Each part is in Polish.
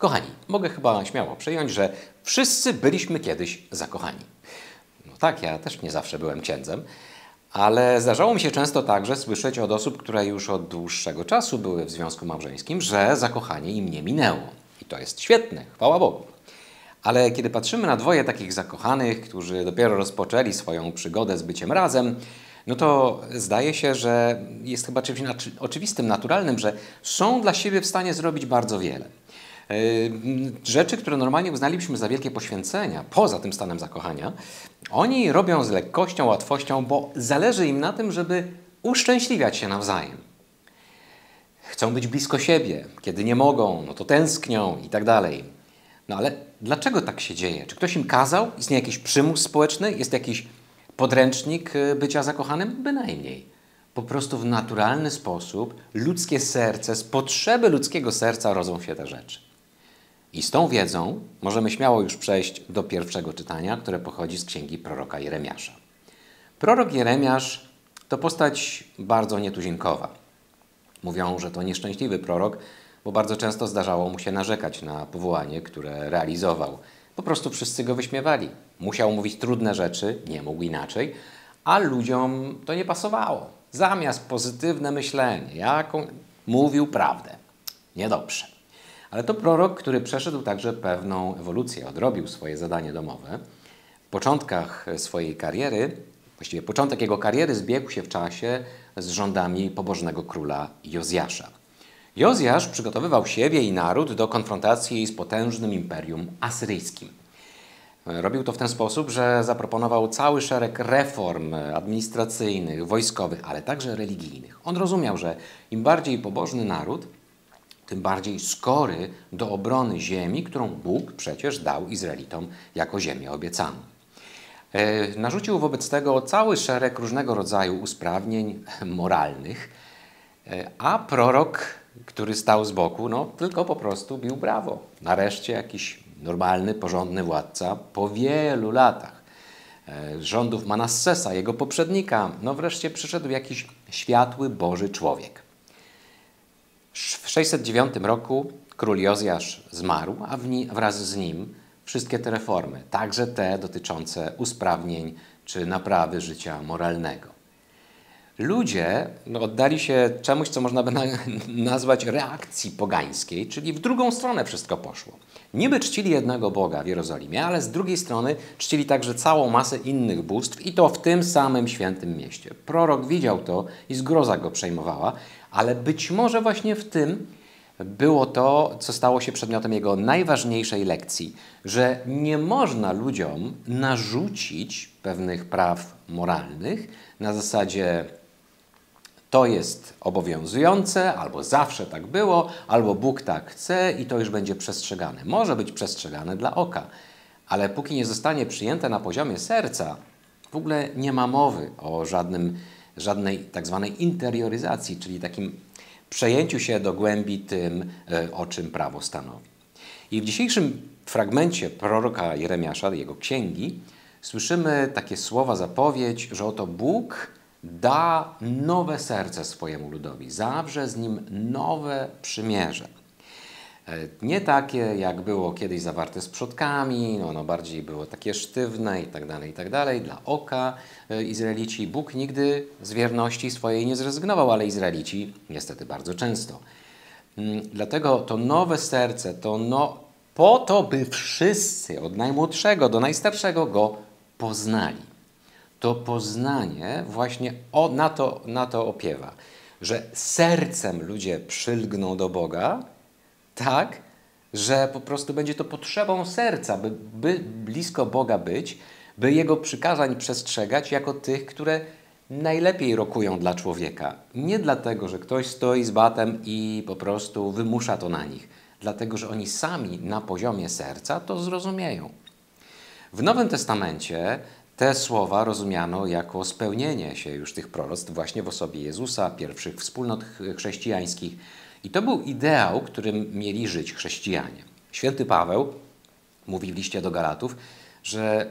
Kochani, mogę chyba śmiało przyjąć, że wszyscy byliśmy kiedyś zakochani. No tak, ja też nie zawsze byłem księdzem, ale zdarzało mi się często także słyszeć od osób, które już od dłuższego czasu były w związku małżeńskim, że zakochanie im nie minęło. I to jest świetne, chwała Bogu. Ale kiedy patrzymy na dwoje takich zakochanych, którzy dopiero rozpoczęli swoją przygodę z byciem razem, no to zdaje się, że jest chyba czymś oczywistym, naturalnym, że są dla siebie w stanie zrobić bardzo wiele. E, rzeczy, które normalnie uznalibyśmy za wielkie poświęcenia, poza tym stanem zakochania, oni robią z lekkością, łatwością, bo zależy im na tym, żeby uszczęśliwiać się nawzajem. Chcą być blisko siebie, kiedy nie mogą, no to tęsknią i tak dalej. No ale dlaczego tak się dzieje? Czy ktoś im kazał? Istnieje jakiś przymus społeczny? Jest jakiś podręcznik y, bycia zakochanym? Bynajmniej. Po prostu w naturalny sposób ludzkie serce, z potrzeby ludzkiego serca rodzą się te rzeczy. I z tą wiedzą możemy śmiało już przejść do pierwszego czytania, które pochodzi z księgi proroka Jeremiasza. Prorok Jeremiasz to postać bardzo nietuzinkowa. Mówią, że to nieszczęśliwy prorok, bo bardzo często zdarzało mu się narzekać na powołanie, które realizował. Po prostu wszyscy go wyśmiewali. Musiał mówić trudne rzeczy, nie mógł inaczej, a ludziom to nie pasowało. Zamiast pozytywne myślenie, jaką mówił prawdę. Niedobrze. Ale to prorok, który przeszedł także pewną ewolucję, odrobił swoje zadanie domowe. W początkach swojej kariery, właściwie początek jego kariery zbiegł się w czasie z rządami pobożnego króla Jozjasza. Jozjasz przygotowywał siebie i naród do konfrontacji z potężnym imperium asyryjskim. Robił to w ten sposób, że zaproponował cały szereg reform administracyjnych, wojskowych, ale także religijnych. On rozumiał, że im bardziej pobożny naród, tym bardziej skory do obrony ziemi, którą Bóg przecież dał Izraelitom jako ziemię obiecaną. E, narzucił wobec tego cały szereg różnego rodzaju usprawnień moralnych, e, a prorok, który stał z boku, no tylko po prostu bił brawo. Nareszcie jakiś normalny, porządny władca po wielu latach e, rządów Manassesa, jego poprzednika, no wreszcie przyszedł jakiś światły Boży człowiek. W 609 roku król Jozjasz zmarł, a wraz z nim wszystkie te reformy, także te dotyczące usprawnień czy naprawy życia moralnego. Ludzie no, oddali się czemuś, co można by na, nazwać reakcji pogańskiej, czyli w drugą stronę wszystko poszło. Niby czcili jednego Boga w Jerozolimie, ale z drugiej strony czcili także całą masę innych bóstw i to w tym samym świętym mieście. Prorok widział to i zgroza go przejmowała, ale być może właśnie w tym było to, co stało się przedmiotem jego najważniejszej lekcji, że nie można ludziom narzucić pewnych praw moralnych na zasadzie to jest obowiązujące, albo zawsze tak było, albo Bóg tak chce i to już będzie przestrzegane. Może być przestrzegane dla oka, ale póki nie zostanie przyjęte na poziomie serca, w ogóle nie ma mowy o żadnym żadnej tak zwanej interioryzacji, czyli takim przejęciu się do głębi tym, e, o czym prawo stanowi. I w dzisiejszym fragmencie proroka Jeremiasza, jego księgi, słyszymy takie słowa, zapowiedź, że oto Bóg da nowe serce swojemu ludowi, zawrze z nim nowe przymierze. E, nie takie, jak było kiedyś zawarte z przodkami, no, ono bardziej było takie sztywne i tak dalej, i tak dalej, dla oka e, Izraelici. Bóg nigdy z wierności swojej nie zrezygnował, ale Izraelici niestety bardzo często. Mm, dlatego to nowe serce, to no, po to, by wszyscy, od najmłodszego do najstarszego, go poznali. To poznanie właśnie o, na, to, na to opiewa, że sercem ludzie przylgną do Boga, tak, że po prostu będzie to potrzebą serca, by, by blisko Boga być, by Jego przykazań przestrzegać jako tych, które najlepiej rokują dla człowieka. Nie dlatego, że ktoś stoi z batem i po prostu wymusza to na nich, dlatego, że oni sami na poziomie serca to zrozumieją. W Nowym Testamencie te słowa rozumiano jako spełnienie się już tych proroctw właśnie w osobie Jezusa, pierwszych wspólnot chrześcijańskich, i to był ideał, którym mieli żyć chrześcijanie. Święty Paweł mówi w liście do Galatów, że,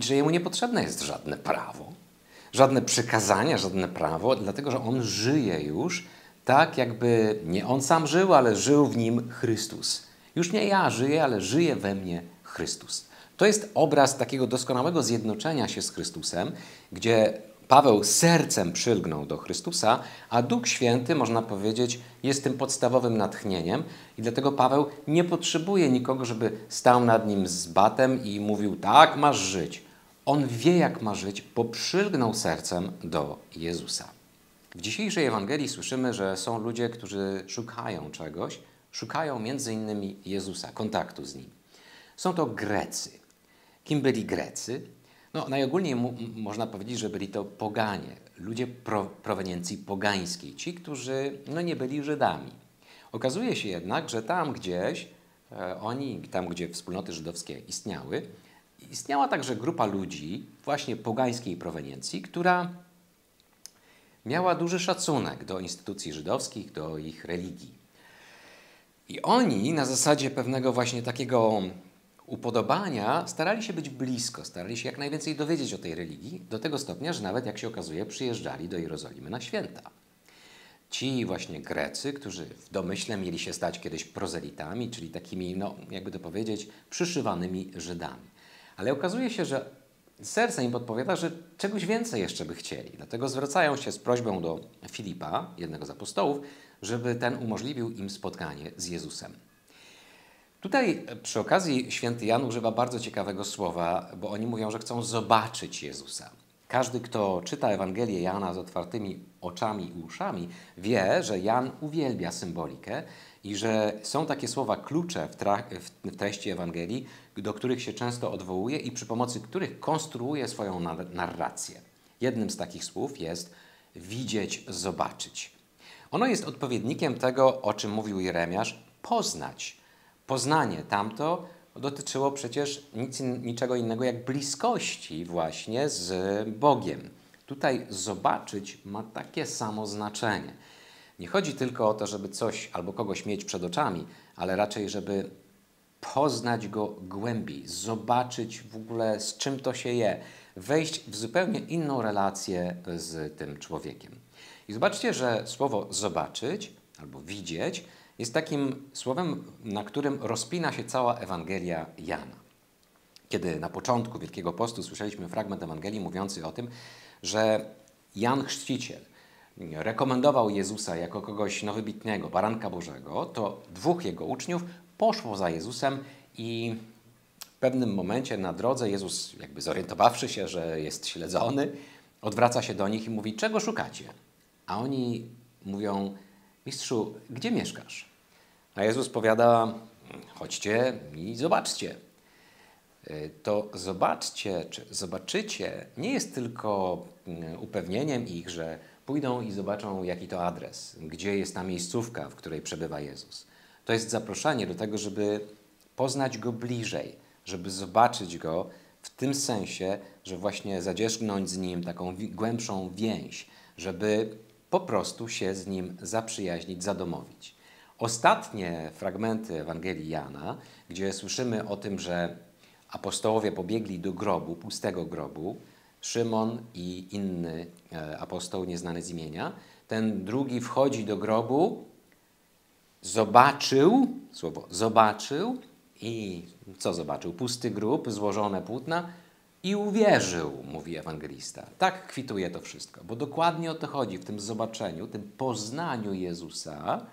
że jemu niepotrzebne jest żadne prawo, żadne przykazania, żadne prawo, dlatego że on żyje już tak, jakby nie on sam żył, ale żył w nim Chrystus. Już nie ja żyję, ale żyje we mnie Chrystus. To jest obraz takiego doskonałego zjednoczenia się z Chrystusem, gdzie Paweł sercem przylgnął do Chrystusa, a Duch Święty, można powiedzieć, jest tym podstawowym natchnieniem i dlatego Paweł nie potrzebuje nikogo, żeby stał nad nim z batem i mówił, tak masz żyć. On wie, jak ma żyć, bo przylgnął sercem do Jezusa. W dzisiejszej Ewangelii słyszymy, że są ludzie, którzy szukają czegoś, szukają między innymi Jezusa, kontaktu z Nim. Są to Grecy. Kim byli Grecy? No, najogólniej można powiedzieć, że byli to poganie, ludzie pro proweniencji pogańskiej, ci, którzy no, nie byli Żydami. Okazuje się jednak, że tam gdzieś, e, oni, tam gdzie wspólnoty żydowskie istniały, istniała także grupa ludzi właśnie pogańskiej proweniencji, która miała duży szacunek do instytucji żydowskich, do ich religii. I oni na zasadzie pewnego właśnie takiego upodobania starali się być blisko, starali się jak najwięcej dowiedzieć o tej religii, do tego stopnia, że nawet, jak się okazuje, przyjeżdżali do Jerozolimy na święta. Ci właśnie Grecy, którzy w domyśle mieli się stać kiedyś prozelitami, czyli takimi, no jakby to powiedzieć, przyszywanymi Żydami. Ale okazuje się, że serce im podpowiada, że czegoś więcej jeszcze by chcieli. Dlatego zwracają się z prośbą do Filipa, jednego z apostołów, żeby ten umożliwił im spotkanie z Jezusem. Tutaj przy okazji święty Jan używa bardzo ciekawego słowa, bo oni mówią, że chcą zobaczyć Jezusa. Każdy, kto czyta Ewangelię Jana z otwartymi oczami i uszami, wie, że Jan uwielbia symbolikę i że są takie słowa klucze w, w treści Ewangelii, do których się często odwołuje i przy pomocy których konstruuje swoją narrację. Jednym z takich słów jest widzieć, zobaczyć. Ono jest odpowiednikiem tego, o czym mówił Jeremiasz, poznać. Poznanie tamto dotyczyło przecież nic, niczego innego jak bliskości właśnie z Bogiem. Tutaj zobaczyć ma takie samo znaczenie. Nie chodzi tylko o to, żeby coś albo kogoś mieć przed oczami, ale raczej, żeby poznać go głębiej, zobaczyć w ogóle z czym to się je, wejść w zupełnie inną relację z tym człowiekiem. I zobaczcie, że słowo zobaczyć albo widzieć jest takim słowem, na którym rozpina się cała Ewangelia Jana. Kiedy na początku Wielkiego Postu słyszeliśmy fragment Ewangelii mówiący o tym, że Jan Chrzciciel rekomendował Jezusa jako kogoś nowybitnego, baranka Bożego, to dwóch jego uczniów poszło za Jezusem i w pewnym momencie na drodze Jezus, jakby zorientowawszy się, że jest śledzony, odwraca się do nich i mówi: Czego szukacie? A oni mówią: Mistrzu, gdzie mieszkasz? A Jezus powiada: Chodźcie i zobaczcie. Y, to zobaczcie, czy zobaczycie, nie jest tylko y, upewnieniem ich, że pójdą i zobaczą, jaki to adres, gdzie jest ta miejscówka, w której przebywa Jezus. To jest zaproszenie do tego, żeby poznać Go bliżej, żeby zobaczyć Go w tym sensie, że właśnie zadzierzgnąć z Nim taką głębszą więź, żeby po prostu się z Nim zaprzyjaźnić, zadomowić. Ostatnie fragmenty Ewangelii Jana, gdzie słyszymy o tym, że apostołowie pobiegli do grobu, pustego grobu, Szymon i inny e, apostoł nieznany z imienia. Ten drugi wchodzi do grobu, zobaczył, słowo zobaczył i co zobaczył? Pusty grób, złożone płótna i uwierzył, mówi ewangelista. Tak kwituje to wszystko, bo dokładnie o to chodzi w tym zobaczeniu, tym poznaniu Jezusa,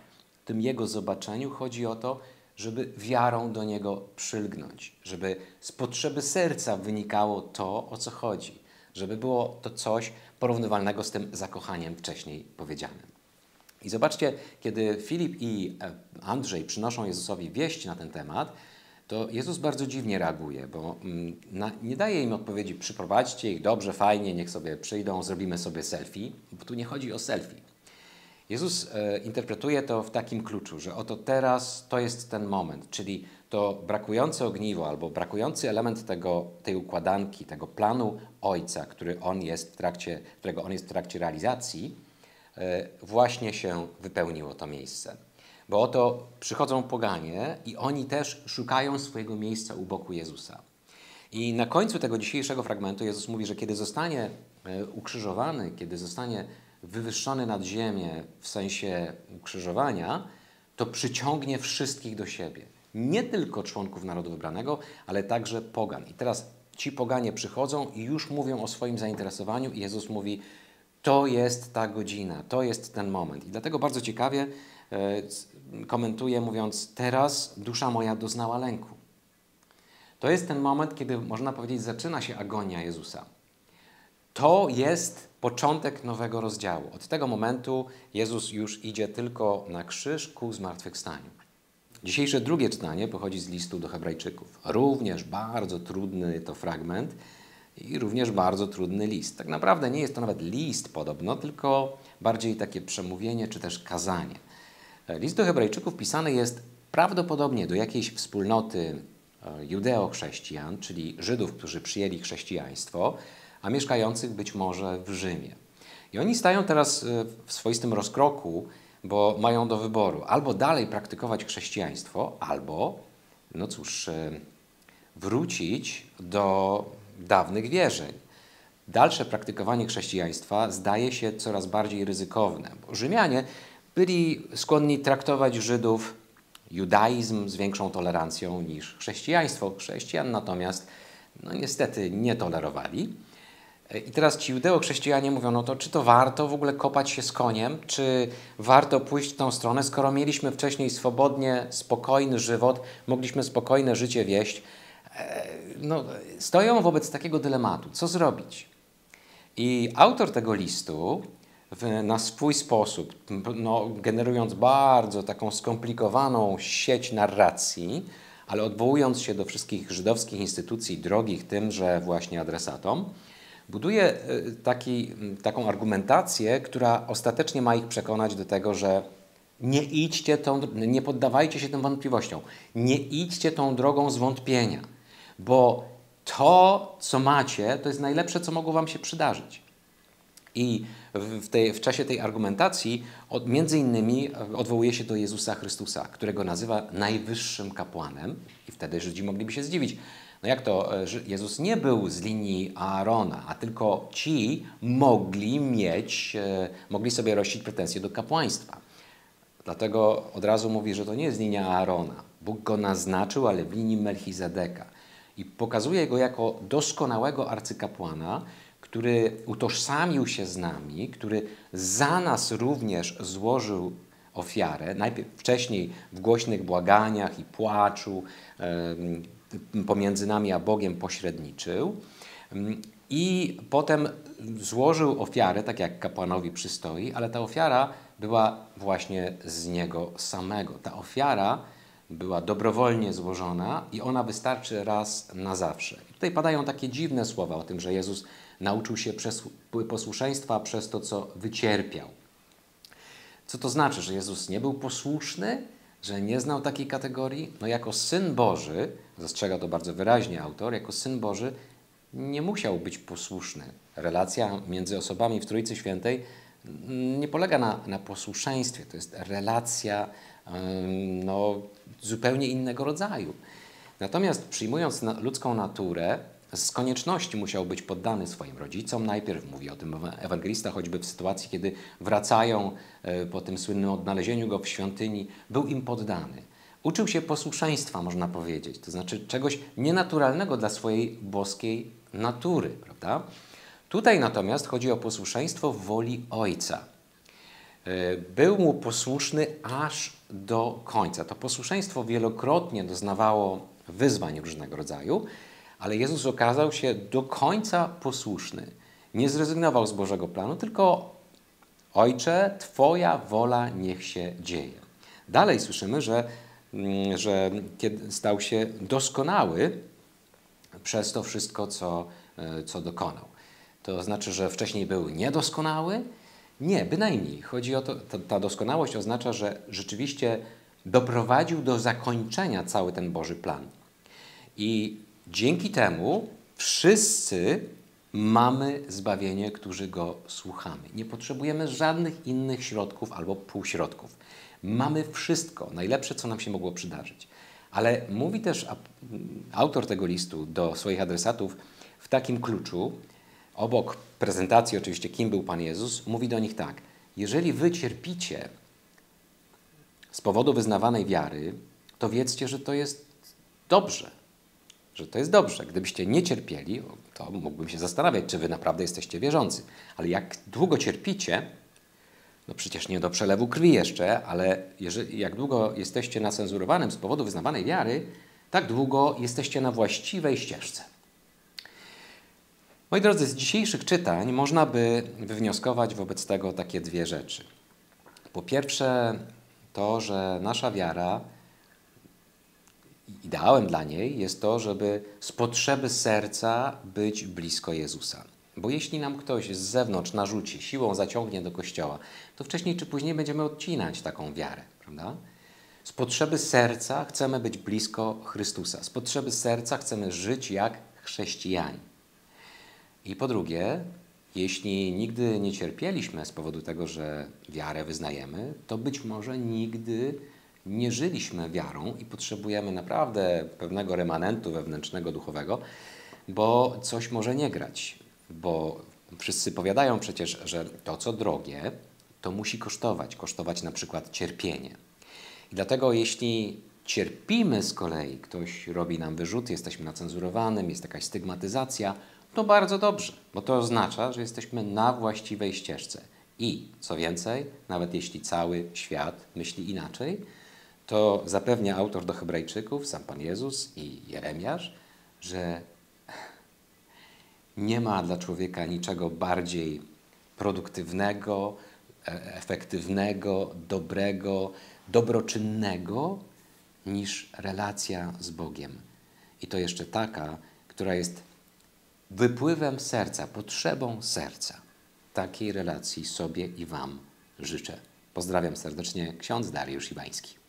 tym Jego zobaczeniu chodzi o to, żeby wiarą do Niego przylgnąć, żeby z potrzeby serca wynikało to, o co chodzi, żeby było to coś porównywalnego z tym zakochaniem wcześniej powiedzianym. I zobaczcie, kiedy Filip i e, Andrzej przynoszą Jezusowi wieść na ten temat, to Jezus bardzo dziwnie reaguje, bo mm, na, nie daje im odpowiedzi, przyprowadźcie ich, dobrze, fajnie, niech sobie przyjdą, zrobimy sobie selfie, bo tu nie chodzi o selfie. Jezus e, interpretuje to w takim kluczu, że oto teraz to jest ten moment, czyli to brakujące ogniwo albo brakujący element tego, tej układanki, tego planu Ojca, który on jest w trakcie, którego on jest w trakcie realizacji, e, właśnie się wypełniło to miejsce. Bo oto przychodzą poganie i oni też szukają swojego miejsca u boku Jezusa. I na końcu tego dzisiejszego fragmentu Jezus mówi, że kiedy zostanie e, ukrzyżowany, kiedy zostanie wywyższony nad ziemię w sensie ukrzyżowania, to przyciągnie wszystkich do siebie. nie tylko członków narodu wybranego, ale także pogan. I teraz ci poganie przychodzą i już mówią o swoim zainteresowaniu i Jezus mówi, to jest ta godzina, to jest ten moment. I dlatego bardzo ciekawie e, komentuje, mówiąc: Teraz dusza moja doznała lęku. To jest ten moment, kiedy można powiedzieć, zaczyna się agonia Jezusa. To jest początek nowego rozdziału. Od tego momentu Jezus już idzie tylko na krzyż ku zmartwychwstaniu. Dzisiejsze drugie czytanie pochodzi z listu do Hebrajczyków. Również bardzo trudny to fragment i również bardzo trudny list. Tak naprawdę nie jest to nawet list podobno, tylko bardziej takie przemówienie czy też kazanie. List do Hebrajczyków pisany jest prawdopodobnie do jakiejś wspólnoty e, judeo-chrześcijan, czyli Żydów, którzy przyjęli chrześcijaństwo, a mieszkających być może w Rzymie. I oni stają teraz e, w swoistym rozkroku, bo mają do wyboru albo dalej praktykować chrześcijaństwo, albo, no cóż, e, wrócić do dawnych wierzeń. Dalsze praktykowanie chrześcijaństwa zdaje się coraz bardziej ryzykowne, bo Rzymianie byli skłonni traktować Żydów, judaizm z większą tolerancją niż chrześcijaństwo. Chrześcijan natomiast, no niestety, nie tolerowali. I teraz ci judeo-chrześcijanie mówią, no to czy to warto w ogóle kopać się z koniem, czy warto pójść w tą stronę, skoro mieliśmy wcześniej swobodnie, spokojny żywot, mogliśmy spokojne życie wieść. E, no, stoją wobec takiego dylematu, co zrobić? I autor tego listu w, na swój sposób, no, generując bardzo taką skomplikowaną sieć narracji, ale odwołując się do wszystkich żydowskich instytucji drogich tymże właśnie adresatom, buduje e, taki, taką argumentację, która ostatecznie ma ich przekonać do tego, że nie idźcie tą, nie poddawajcie się tym wątpliwościom, nie idźcie tą drogą zwątpienia, bo to, co macie, to jest najlepsze, co mogło wam się przydarzyć. I w, tej, w czasie tej argumentacji od, między innymi e, odwołuje się do Jezusa Chrystusa, którego nazywa najwyższym kapłanem i wtedy Żydzi mogliby się zdziwić. No jak to, e, Jezus nie był z linii Aarona, a tylko ci mogli mieć, e, mogli sobie rościć pretensje do kapłaństwa. Dlatego od razu mówi, że to nie jest linia Aarona. Bóg go naznaczył, ale w linii Melchizedeka. I pokazuje go jako doskonałego arcykapłana, który utożsamił się z nami, który za nas również złożył ofiarę, najpierw wcześniej w głośnych błaganiach i płaczu pomiędzy nami a Bogiem pośredniczył i potem złożył ofiarę, tak jak kapłanowi przystoi, ale ta ofiara była właśnie z niego samego. Ta ofiara była dobrowolnie złożona i ona wystarczy raz na zawsze. I tutaj padają takie dziwne słowa o tym, że Jezus nauczył się posłuszeństwa przez to, co wycierpiał. Co to znaczy, że Jezus nie był posłuszny, że nie znał takiej kategorii? No jako Syn Boży, zastrzega to bardzo wyraźnie autor, jako Syn Boży nie musiał być posłuszny. Relacja między osobami w Trójcy Świętej nie polega na, na posłuszeństwie, to jest relacja no, zupełnie innego rodzaju. Natomiast przyjmując ludzką naturę, z konieczności musiał być poddany swoim rodzicom. Najpierw mówi o tym ewangelista, choćby w sytuacji, kiedy wracają e, po tym słynnym odnalezieniu go w świątyni, był im poddany. Uczył się posłuszeństwa, można powiedzieć, to znaczy czegoś nienaturalnego dla swojej boskiej natury, prawda? Tutaj natomiast chodzi o posłuszeństwo woli Ojca. E, był mu posłuszny aż do końca. To posłuszeństwo wielokrotnie doznawało wyzwań różnego rodzaju, ale Jezus okazał się do końca posłuszny. Nie zrezygnował z Bożego planu, tylko Ojcze, Twoja wola niech się dzieje. Dalej słyszymy, że, mm, że kiedy stał się doskonały przez to wszystko, co, e, co dokonał. To znaczy, że wcześniej był niedoskonały? Nie, bynajmniej. Chodzi o to, ta, ta doskonałość oznacza, że rzeczywiście doprowadził do zakończenia cały ten Boży plan. I Dzięki temu wszyscy mamy zbawienie, którzy go słuchamy. Nie potrzebujemy żadnych innych środków albo półśrodków. Mamy wszystko, najlepsze, co nam się mogło przydarzyć. Ale mówi też autor tego listu do swoich adresatów w takim kluczu, obok prezentacji oczywiście, kim był Pan Jezus, mówi do nich tak: Jeżeli wy cierpicie z powodu wyznawanej wiary, to wiedzcie, że to jest dobrze. Że to jest dobrze. Gdybyście nie cierpieli, to mógłbym się zastanawiać, czy wy naprawdę jesteście wierzący. Ale jak długo cierpicie, no przecież nie do przelewu krwi jeszcze, ale jeżeli, jak długo jesteście na cenzurowanym z powodu wyznawanej wiary, tak długo jesteście na właściwej ścieżce. Moi drodzy, z dzisiejszych czytań można by wywnioskować wobec tego takie dwie rzeczy. Po pierwsze, to, że nasza wiara, ideałem dla niej jest to, żeby z potrzeby serca być blisko Jezusa. Bo jeśli nam ktoś z zewnątrz narzuci, siłą zaciągnie do kościoła, to wcześniej czy później będziemy odcinać taką wiarę, prawda? Z potrzeby serca chcemy być blisko Chrystusa. Z potrzeby serca chcemy żyć jak chrześcijanie. I po drugie, jeśli nigdy nie cierpieliśmy z powodu tego, że wiarę wyznajemy, to być może nigdy nie żyliśmy wiarą i potrzebujemy naprawdę pewnego remanentu wewnętrznego, duchowego, bo coś może nie grać. Bo wszyscy powiadają przecież, że to, co drogie, to musi kosztować. Kosztować na przykład cierpienie. I dlatego, jeśli cierpimy z kolei, ktoś robi nam wyrzuty, jesteśmy na cenzurowanym, jest jakaś stygmatyzacja, to bardzo dobrze, bo to oznacza, że jesteśmy na właściwej ścieżce. I co więcej, nawet jeśli cały świat myśli inaczej, to zapewnia autor do Hebrajczyków, sam Pan Jezus i Jeremiasz, że nie ma dla człowieka niczego bardziej produktywnego, e, efektywnego, dobrego, dobroczynnego niż relacja z Bogiem. I to jeszcze taka, która jest wypływem serca, potrzebą serca. Takiej relacji sobie i Wam życzę. Pozdrawiam serdecznie, ksiądz Dariusz Iwański.